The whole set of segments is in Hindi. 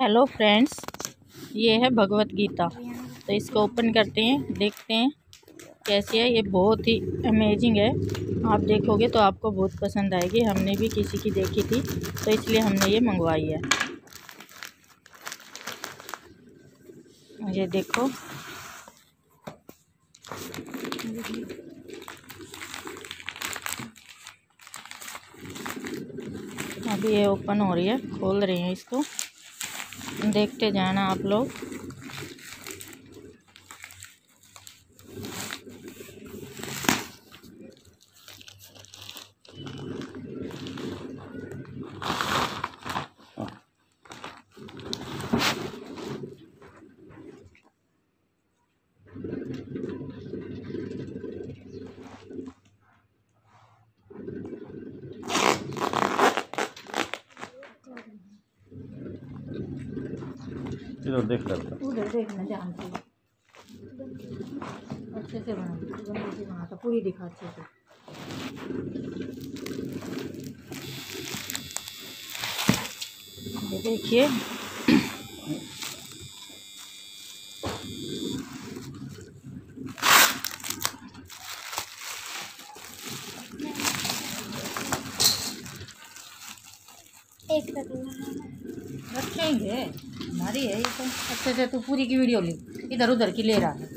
हेलो फ्रेंड्स, ये है भगवत गीता। तो इसको ओपन करते हैं, देखते हैं कैसी है। ये बहुत ही अमेजिंग है। आप देखोगे तो आपको बहुत पसंद आएगी। हमने भी किसी की देखी थी तो इसलिए हमने ये मंगवाई है। ये देखो। अभी ये ओपन हो रही है, खोल रहे हैं इसको। देखते जाना आप लोग। इधर देख करता उधर देखना ध्यान से अच्छे से बना गंदे पूरी दिखा अच्छे से। ये देखिए। एक रखेंगे? हमारी है ये तो। अच्छे से तू पूरी की वीडियो ली। इधर उधर की ले रहा है।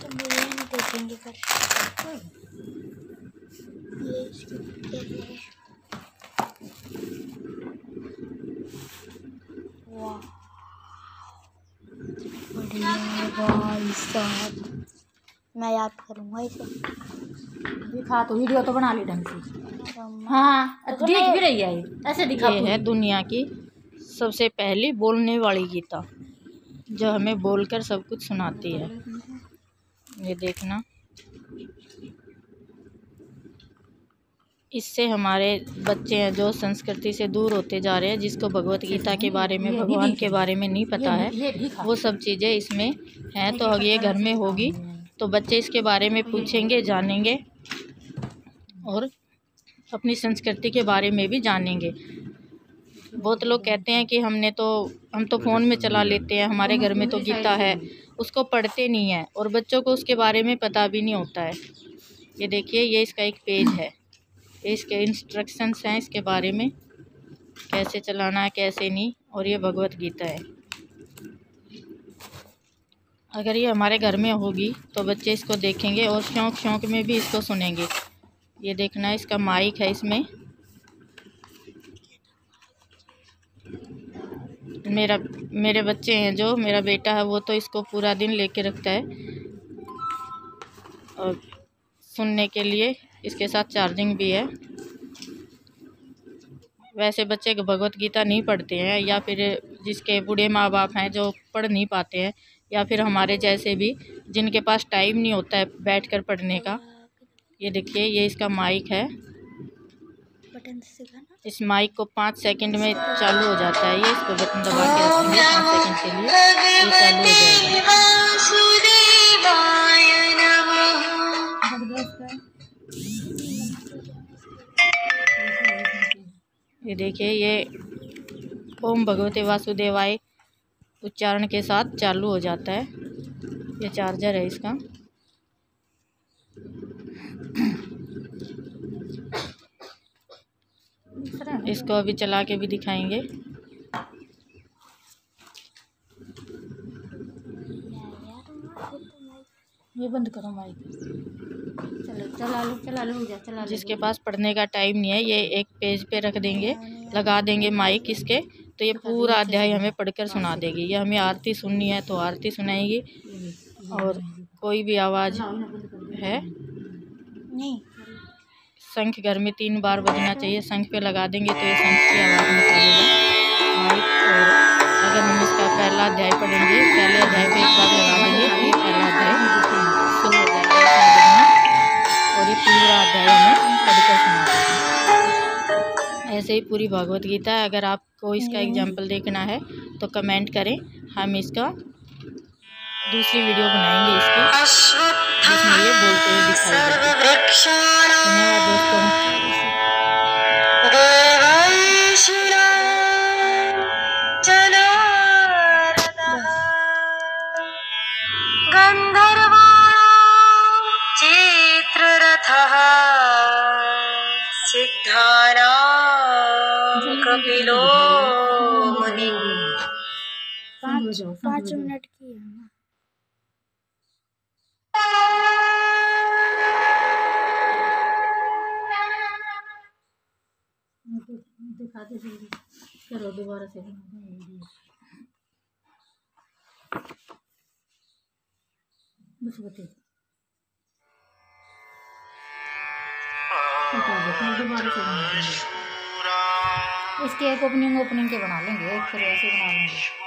तो देखेंगे पर। ये इसकी साहब मैं याद करूँगा इसे। दिखा तो वीडियो तो बना ली ढंग से। हाँ तो देख भी रही है ऐसे दिखा ये है दुनिया की सबसे पहली बोलने वाली गीता जो हमें बोलकर सब कुछ सुनाती है। ये देखना। इससे हमारे बच्चे हैं जो संस्कृति से दूर होते जा रहे हैं जिसको भगवत गीता के बारे में भगवान के बारे में नहीं पता है। वो सब चीज़ें इसमें हैं तो अगर ये घर में होगी। तो बच्चे इसके बारे में पूछेंगे जानेंगे और अपनी संस्कृति के बारे में भी जानेंगे। बहुत लोग कहते हैं कि हमने तो हम तो फ़ोन में चला लेते हैं हमारे घर में तो गीता है उसको पढ़ते नहीं हैं और बच्चों को उसके बारे में पता भी नहीं होता है। ये देखिए ये इसका एक पेज है। इसके इंस्ट्रक्शंस हैं इसके बारे में। कैसे चलाना है, कैसे नहीं, और ये भगवत गीता है। अगर ये हमारे घर में होगी तो बच्चे इसको देखेंगे और शौक़ शौक़ में भी इसको सुनेंगे। ये देखना है इसका माइक है इसमें। मेरा, मेरे बच्चे हैं जो, मेरा बेटा है, वो तो इसको पूरा दिन लेके रखता है। और सुनने के लिए इसके साथ चार्जिंग भी है। वैसे बच्चे भगवत गीता नहीं पढ़ते हैं या फिर जिसके बूढ़े माँ बाप हैं जो पढ़ नहीं पाते हैं या फिर हमारे जैसे भी जिनके पास टाइम नहीं होता है बैठकर पढ़ने का। ये देखिए ये इसका माइक है। इस माइक को पाँच सेकंड में चालू हो जाता है। ये इसको बटन दबा के रखेंगे पाँच सेकंड के लिए। ये चालू हो ये देखिए, ये ओम भगवते वासुदेवाय उच्चारण के साथ चालू हो जाता है। ये चार्जर है इसका। इसको अभी चला के भी दिखाएँगे। ये बंद करो माइक चलो चला लो चला लो जा चला लो जिसके पास पढ़ने का टाइम नहीं है ये एक पेज पे रख देंगे लगा देंगे माइक इसके तो ये पूरा अध्याय हमें पढ़कर सुना देगी। ये हमें आरती सुननी है तो आरती सुनाएगी। और कोई भी आवाज़ है? नहीं। शंख घर में तीन बार बजना चाहिए शंख पे लगा देंगे तो ये शंख की आवाज़ निकालेगा। माइक और अगर हम इसका पहला अध्याय पढ़ेंगे पहले अध्याय पे पढ़कर सुना। ऐसे ही पूरी भगवत गीता है। अगर आपको इसका एग्ज़ाम्पल देखना है तो कमेंट करें। हम इसका दूसरी वीडियो बनाएँगे इसकी। जिसमें ये बोलते हुए दिखाई धन्यवाद दोस्तों। गन्धर्वा पाँच मिनट की है ना। जल्दी। करो दोबारा से। बस दोबारा से एक ओपनिंग ओपनिंग के बना लेंगे एक फिर ऐसे बना लेंगे।